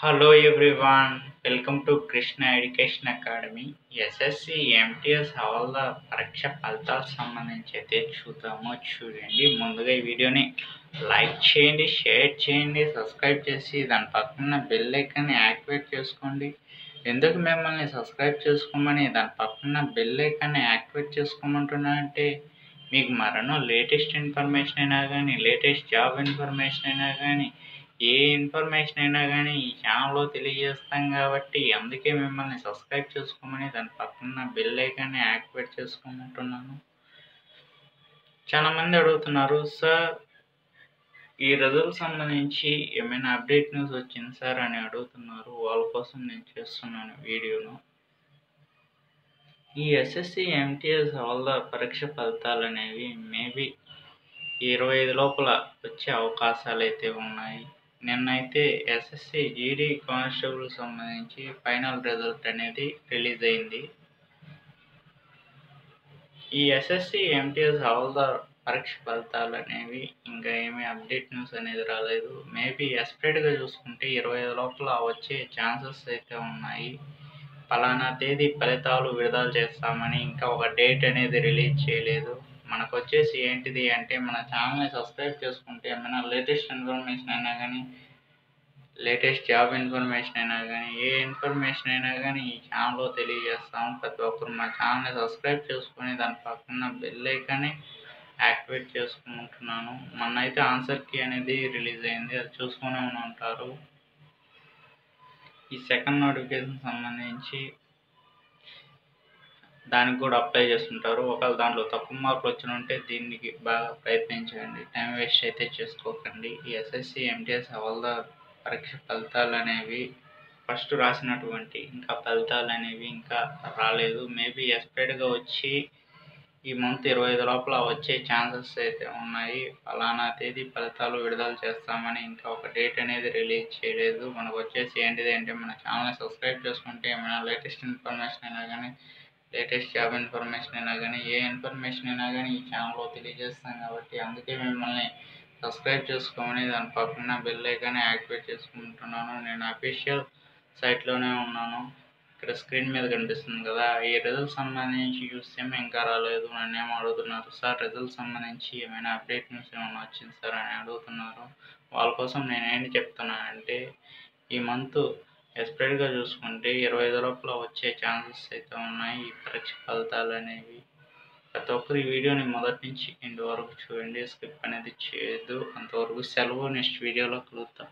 Hello everyone welcome to Krishna education academy SSC MTS హవాల పరీక్ష ఫలితాలకు సంబంధించి అయితే చూద్దాము చూడండి. ముందుగా ఈ వీడియోని లైక్ చేయండి షేర్ చేయండి సబ్స్క్రైబ్ చేసి దాని పక్కన బెల్ ఐకాన్ని యాక్టివేట్ చేసుకోండి. ఎందుకు మిమ్మల్ని సబ్స్క్రైబ్ చేసుకోమని దాని పక్కన బెల్ ఐకాన్ని యాక్టివేట్ చేసుకోమంటున్నా అంటే మీకు మరణం లేటెస్ట్ ఇన్ఫర్మేషన్ అయినా కానీ లేటెస్ట్ జాబ్ ఇన్ఫర్మేషన్ అయినా కానీ ఏ ఇన్ఫర్మేషన్ అయినా కానీ ఈ ఛానల్లో తెలియజేస్తాం కాబట్టి అందుకే మిమ్మల్ని సబ్స్క్రైబ్ చేసుకోమని దాని పక్కన బెల్ ఐకాన్ని యాక్టివేట్ చేసుకోమంటున్నాను చాలామంది అడుగుతున్నారు సార్ ఈ రిజల్ట్ సంబంధించి ఏమైనా అప్డేట్ న్యూస్ వచ్చింది సార్ అని అడుగుతున్నారు. వాళ్ళ కోసం నేను చేస్తున్నాను వీడియోను. ఈ ఎస్ఎస్సి ఎంటీఎస్ వాళ్ళ పరీక్ష ఫలితాలు అనేవి మేబీ ఇరవై ఐదు లోపల వచ్చే అవకాశాలు అయితే ఉన్నాయి. నిన్నైతే ఎస్ఎస్సి జీడీ కానిస్టేబుల్ సంబంధించి ఫైనల్ రిజల్ట్ అనేది రిలీజ్ అయింది. ఈ ఎస్ఎస్సి ఎంటీఎస్ హౌల్దార్ పరీక్ష ఫలితాలు అనేవి ఇంకా ఏమీ అప్డేట్ న్యూస్ అనేది రాలేదు. మేబీ ఎస్పెక్ట్గా చూసుకుంటే ఇరవై ఐదు లోపల వచ్చే ఛాన్సెస్ అయితే ఉన్నాయి. ఫలానా తేదీ ఫలితాలు విడుదల చేస్తామని ఇంకా ఒక డేట్ అనేది రిలీజ్ చేయలేదు. మనకు వచ్చేసి ఏంటిది అంటే మన ఛానల్ని సబ్స్క్రైబ్ చేసుకుంటే ఏమైనా లేటెస్ట్ ఇన్ఫర్మేషన్ అయినా కానీ లేటెస్ట్ జాబ్ ఇన్ఫర్మేషన్ అయినా కానీ ఏ ఇన్ఫర్మేషన్ అయినా కానీ ఈ ఛానల్లో తెలియజేస్తాము. ప్రతి ఒక్కరు మా ఛానల్ని సబ్స్క్రైబ్ చేసుకొని దాని పక్కన బెల్ ఐకాన్ని యాక్టివేట్ చేసుకుంటున్నాను. మొన్న అయితే ఆన్సర్ కీ అనేది రిలీజ్ అయింది. అది చూసుకునే ఉంటారు ఈ సెకండ్ నోటిఫికేషన్ సంబంధించి దానికి కూడా అప్లై చేస్తుంటారు. ఒకవేళ దాంట్లో తక్కువ మార్కులు వచ్చిన ఉంటే దీనికి బాగా ప్రయత్నించండి టైం వేస్ట్ అయితే చేసుకోకండి. ఈ ఎస్ఎస్సి ఎంటీఎస్ అవల్ద పరీక్ష ఫలితాలు అనేవి ఫస్ట్ రాసినటువంటి ఇంకా ఫలితాలు అనేవి ఇంకా రాలేదు. మేబీ ఎక్స్పెక్ట్గా వచ్చి ఈ మంత్ ఇరవై ఐదు లోపల వచ్చే ఛాన్సెస్ అయితే ఉన్నాయి. ఫలానా తేదీ ఫలితాలు విడుదల చేస్తామని ఇంకా ఒక డేట్ అనేది రిలీజ్ చేయలేదు. మనకు వచ్చేసి ఏంటిది అంటే మన ఛానల్ని సబ్స్క్రైబ్ చేసుకుంటే ఏమైనా లేటెస్ట్ ఇన్ఫర్మేషన్ అయినా కానీ లేటెస్ట్ జాబ్ ఇన్ఫర్మేషన్ అయినా కానీ ఏ ఇన్ఫర్మేషన్ అయినా కానీ ఈ ఛానల్లో తెలియజేస్తాం కాబట్టి అందుకే మిమ్మల్ని సబ్స్క్రైబ్ చేసుకోమని దాని పక్కన బెల్ ఐకాన్ని యాక్టివేట్ చేసుకుంటున్నాను. నేను అఫీషియల్ సైట్లోనే ఉన్నాను. ఇక్కడ స్క్రీన్ మీద కనిపిస్తుంది కదా ఈ రిజల్ట్ సంబంధించి చూస్తే ఇంకా రాలేదు నన్ను ఏం అడుగుతున్నారు. సార్ రిజల్ట్ సంబంధించి ఏమైనా అప్డేట్ న్యూస్ ఏమైనా వచ్చింది సార్ అని అడుగుతున్నారు. వాళ్ళ కోసం నేను చెప్తున్నానంటే ఈ మంత్ ఎస్పెక్ట్గా చూసుకుంటే ఇరవై ఐదు లోపల వచ్చే ఛాన్సెస్ అయితే ఉన్నాయి. ఈ పరీక్ష ఫలితాలు అనేవి ప్రతి ఒక్కరు ఈ వీడియోని మొదటి నుంచి ఎండ్ వరకు చూడండి. స్కిప్ అనేది చేయొద్దు. అంతవరకు సెలవు. నెక్స్ట్ వీడియోలో కలుగుతాం